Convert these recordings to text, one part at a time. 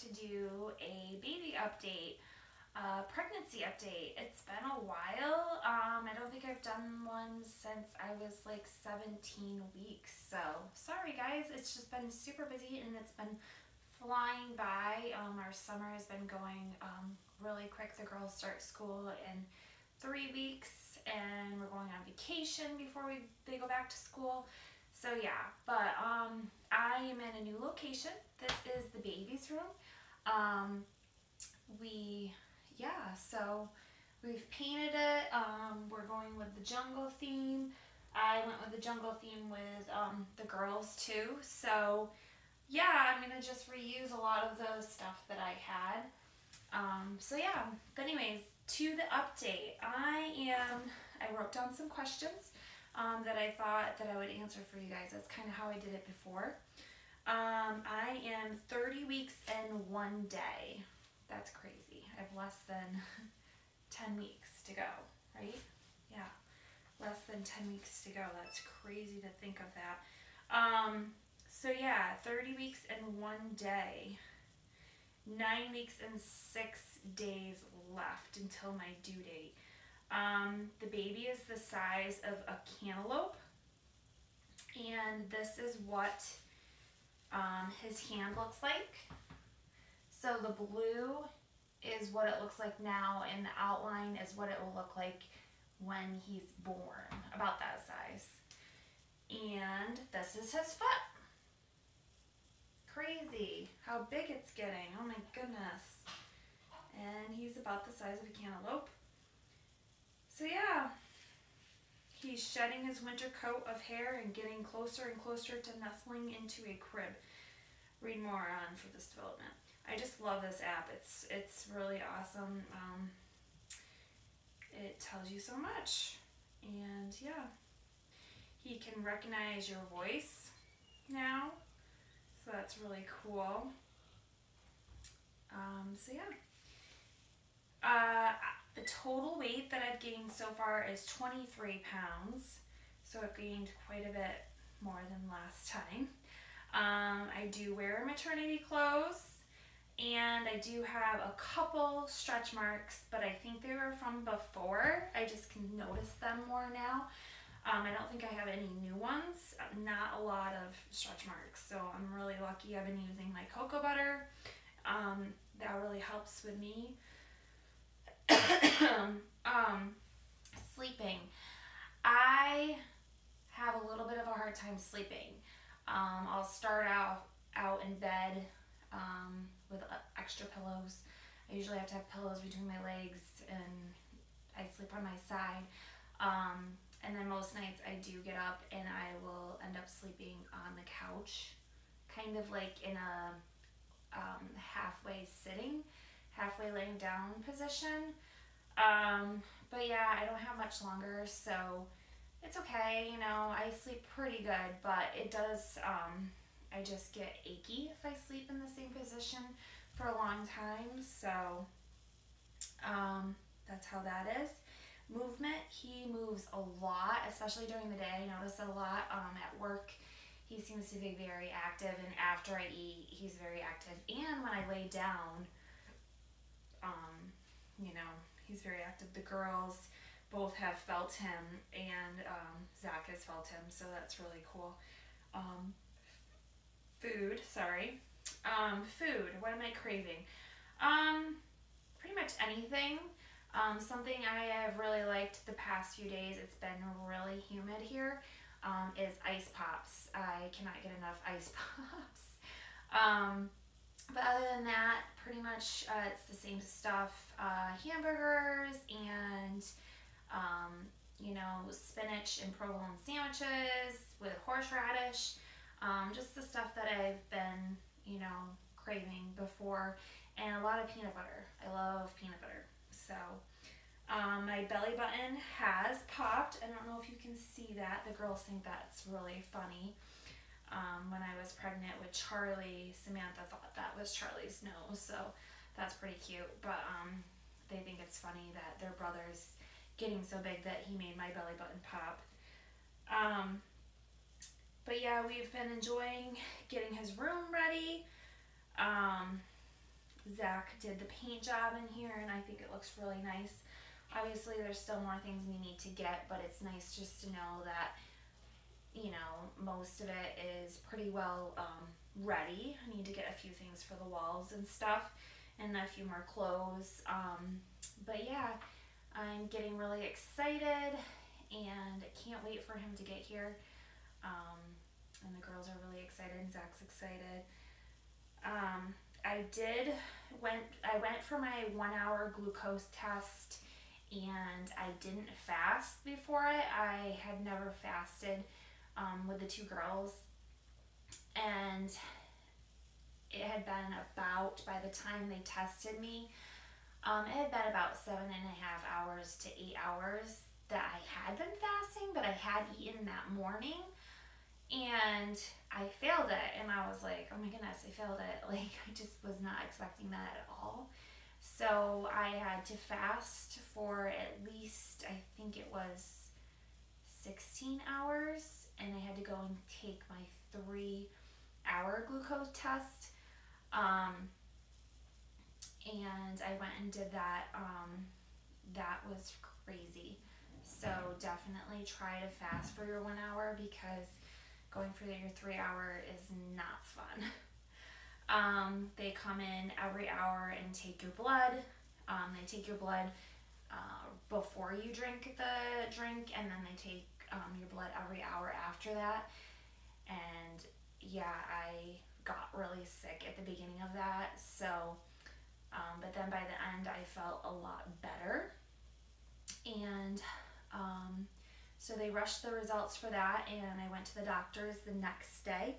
to do a baby update, a pregnancy update. It's been a while. Um, I don't think I've done one since I was like 17 weeks. So sorry guys, it's just been super busy and it's been flying by. Um, our summer has been going um, really quick. The girls start school in three weeks and we're going on vacation before we they go back to school. So yeah, but um, I am in a new location. This is the baby's room. Um, we, yeah, so we've painted it. Um, we're going with the jungle theme. I went with the jungle theme with um, the girls too. So yeah, I'm gonna just reuse a lot of those stuff that I had. Um, so yeah, but anyways, to the update. I am, I wrote down some questions um, that I thought that I would answer for you guys. That's kind of how I did it before. Um, I am 30 weeks and one day. That's crazy. I have less than 10 weeks to go, right? Yeah, less than 10 weeks to go. That's crazy to think of that. Um, so yeah, 30 weeks and one day. Nine weeks and six days left until my due date. Um, the baby is the size of a cantaloupe. And this is what um, his hand looks like. So the blue is what it looks like now and the outline is what it will look like when he's born, about that size. And this is his foot. Crazy how big it's getting. Oh my goodness and he's about the size of a cantaloupe. So yeah, he's shedding his winter coat of hair and getting closer and closer to nestling into a crib. Read more on for this development. I just love this app. It's it's really awesome. Um, it tells you so much, and yeah, he can recognize your voice now, so that's really cool. Um, so yeah. Total weight that I've gained so far is 23 pounds. So I've gained quite a bit more than last time. Um, I do wear maternity clothes and I do have a couple stretch marks, but I think they were from before. I just can notice them more now. Um, I don't think I have any new ones, not a lot of stretch marks. So I'm really lucky I've been using my cocoa butter. Um, that really helps with me um, sleeping. I have a little bit of a hard time sleeping. Um, I'll start out out in bed um, with uh, extra pillows. I usually have to have pillows between my legs and I sleep on my side. Um, and then most nights I do get up and I will end up sleeping on the couch, kind of like in a um, halfway sitting halfway laying down position. Um, but yeah, I don't have much longer, so it's okay. You know, I sleep pretty good, but it does, um, I just get achy if I sleep in the same position for a long time. So um, that's how that is. Movement, he moves a lot, especially during the day. I notice a lot um, at work. He seems to be very active, and after I eat, he's very active. And when I lay down, um, you know, he's very active. The girls both have felt him, and um, Zach has felt him, so that's really cool. Um, food, sorry. Um, food, what am I craving? Um, pretty much anything. Um, something I have really liked the past few days, it's been really humid here. Um, is ice pops. I cannot get enough ice pops. Um, but other than that, pretty much uh, it's the same stuff. Uh, hamburgers and, um, you know, spinach and provolone sandwiches with horseradish. Um, just the stuff that I've been, you know, craving before. And a lot of peanut butter. I love peanut butter. So, um, my belly button has popped. I don't know if you can see that. The girls think that's really funny um, when I was pregnant with Charlie, Samantha thought that was Charlie's nose, so that's pretty cute. But um, they think it's funny that their brother's getting so big that he made my belly button pop. Um, but yeah, we've been enjoying getting his room ready. Um, Zach did the paint job in here and I think it looks really nice. Obviously there's still more things we need to get, but it's nice just to know that, you know, most of it is pretty well um, ready. I need to get a few things for the walls and stuff and a few more clothes. Um, but yeah, I'm getting really excited and can't wait for him to get here. Um, and the girls are really excited and Zach's excited. Um, I did went I went for my one hour glucose test and I didn't fast before it. I had never fasted um, with the two girls and it had been about by the time they tested me um, it had been about seven and a half hours to eight hours that I had been fasting, but I had eaten that morning and I failed it and I was like, oh my goodness, I failed it. Like I just was not expecting that at all. So I had to fast for at least I think it was 16 hours and I had to go and take my 3 hour glucose test. Um, and I went and did that. Um, that was crazy. So definitely try to fast for your one hour because going for your three hour is not fun. Um, they come in every hour and take your blood. Um, they take your blood uh, before you drink the drink, and then they take um, your blood every hour after that. And yeah, I got really sick at the beginning of that. So, um, but then by the end, I felt a lot better. And um, so they rushed the results for that, and I went to the doctor's the next day,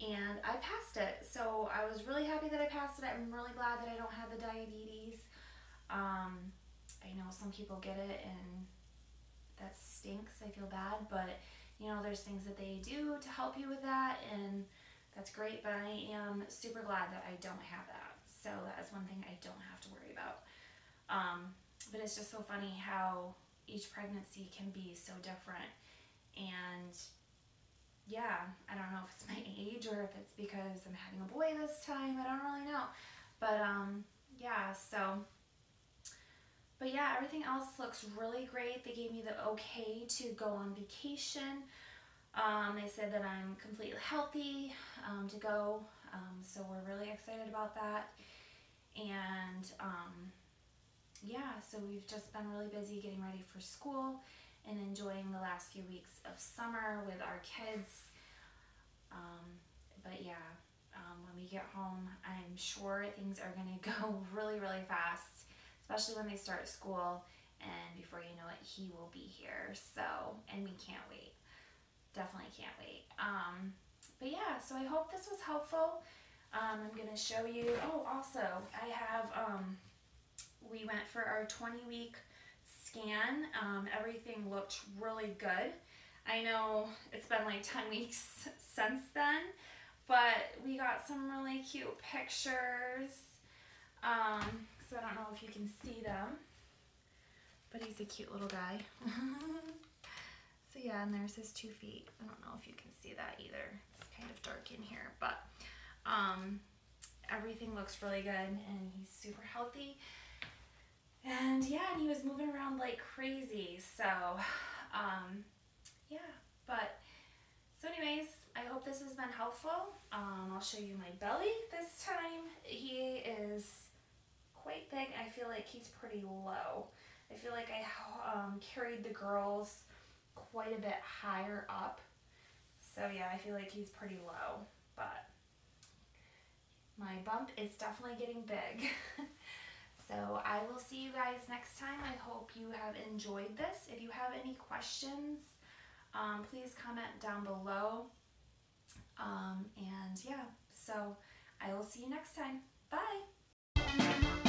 and I passed it. So I was really happy that I passed it. I'm really glad that I don't have the diabetes. Um, I know some people get it, and that stinks. I feel bad, but you know, there's things that they do to help you with that, and that's great. But I am super glad that I don't have that. So that is one thing I don't have to worry about. Um, but it's just so funny how each pregnancy can be so different. And yeah, I don't know if it's my age or if it's because I'm having a boy this time. I don't really know. But um, yeah, so. But yeah, everything else looks really great. They gave me the okay to go on vacation. Um, they said that I'm completely healthy um, to go. Um, so we're really excited about that. And um, yeah, so we've just been really busy getting ready for school and enjoying the last few weeks of summer with our kids. Um, but yeah, um, when we get home, I'm sure things are going to go really, really fast, especially when they start school. And before you know it, he will be here. So, and we can't wait. Definitely can't wait. Um, but yeah, so I hope this was helpful. Um, I'm going to show you. Oh, also, I have um, we went for our 20 week scan. Um, everything looked really good. I know it's been like 10 weeks since then, but we got some really cute pictures. Um, so I don't know if you can see them, but he's a cute little guy. so yeah, and there's his two feet. I don't know if you can see that either. It's kind of dark in here, but um, everything looks really good and he's super healthy. And yeah, and he was moving around like crazy. So, um, yeah, but so anyways, I hope this has been helpful. Um, I'll show you my belly this time. He is quite big. I feel like he's pretty low. I feel like I um, carried the girls quite a bit higher up. So yeah, I feel like he's pretty low, but my bump is definitely getting big. So I will see you guys next time. I hope you have enjoyed this. If you have any questions, um, please comment down below. Um, and yeah, so I will see you next time. Bye.